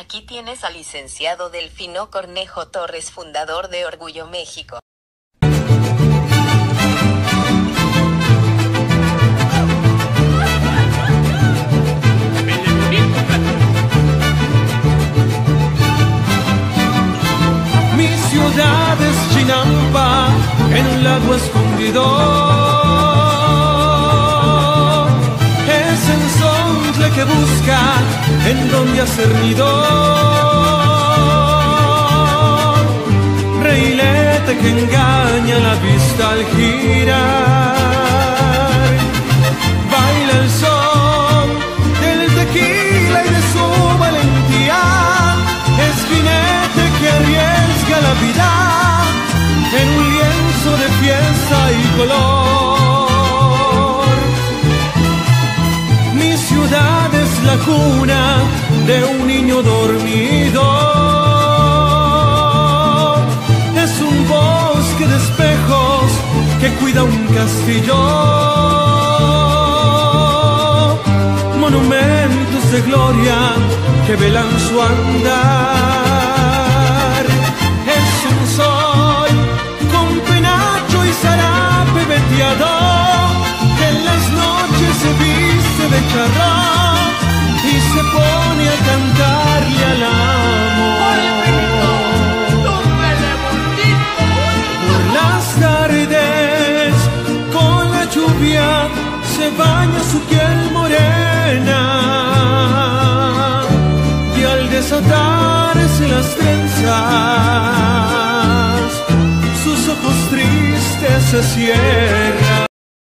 Aquí tienes al licenciado Delfino Cornejo Torres, fundador de Orgullo México. Mi ciudad es Chinampa, en un lago escondido. Que busca en donde hacer nido. Reilete que engaña la vista al girar. Baila el son del tequila y de su valentía. Es jinete que arriesga la vida en un lienzo de fiesta y color. Mi ciudad la cuna de un niño dormido. Es un bosque de espejos que cuida un castillo. Monumentos de gloria que velan su andar. Las tardes con la lluvia se baña su piel morena y al desatarse las trenzas sus ojos tristes se cierran.